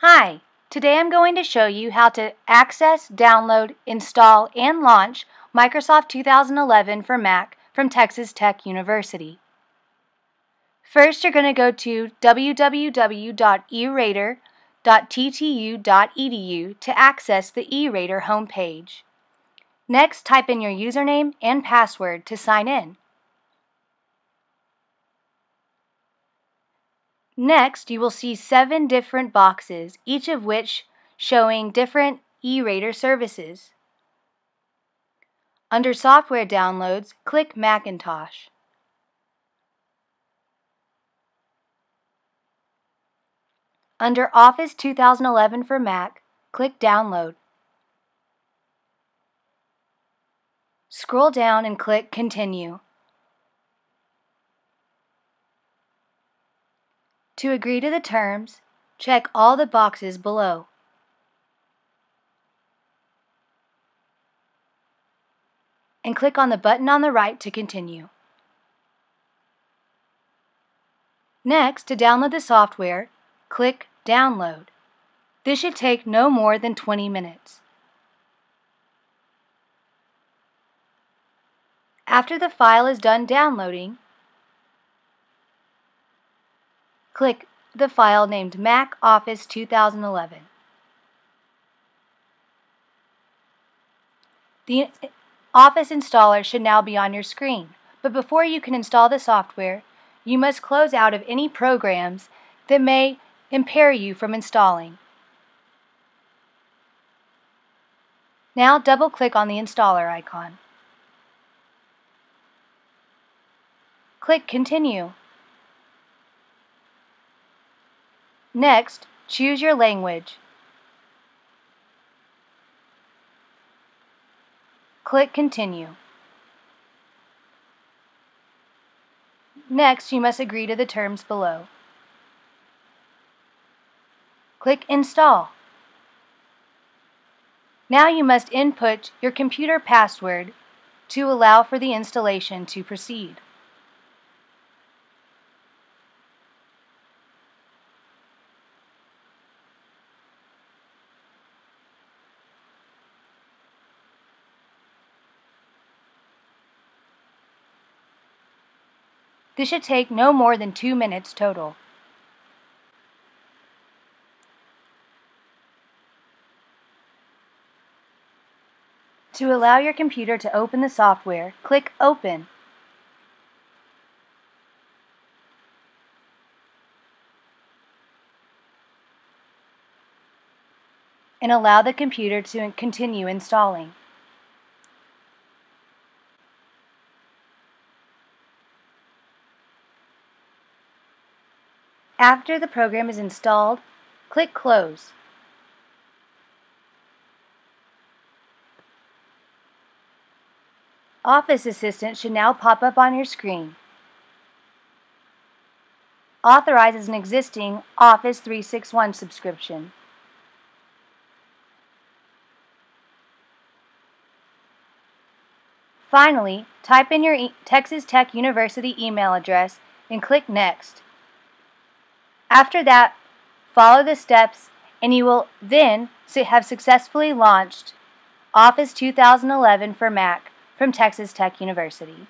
Hi, today I'm going to show you how to access, download, install, and launch Microsoft 2011 for Mac from Texas Tech University. First, you're going to go to www.eraider.ttu.edu to access the eRaider homepage. Next, type in your username and password to sign in. Next, you will see seven different boxes, each of which showing different eRaider services. Under Software Downloads, click Macintosh. Under Office 2011 for Mac, click Download. Scroll down and click Continue. To agree to the terms, check all the boxes below. And click on the button on the right to continue. Next, to download the software, click Download. This should take no more than 20 minutes. After the file is done downloading, click the file named Mac Office 2011. The Office installer should now be on your screen, but before you can install the software, you must close out of any programs that may impair you from installing. Now double-click on the installer icon. Click Continue. Next, choose your language. Click Continue. Next, you must agree to the terms below. Click Install. Now you must input your computer password to allow for the installation to proceed. This should take no more than two minutes total. To allow your computer to open the software, click Open. and allow the computer to continue installing. After the program is installed, click Close. Office Assistant should now pop up on your screen. Authorizes an existing Office 361 subscription. Finally, type in your e Texas Tech University email address and click Next. After that, follow the steps and you will then have successfully launched Office 2011 for Mac from Texas Tech University.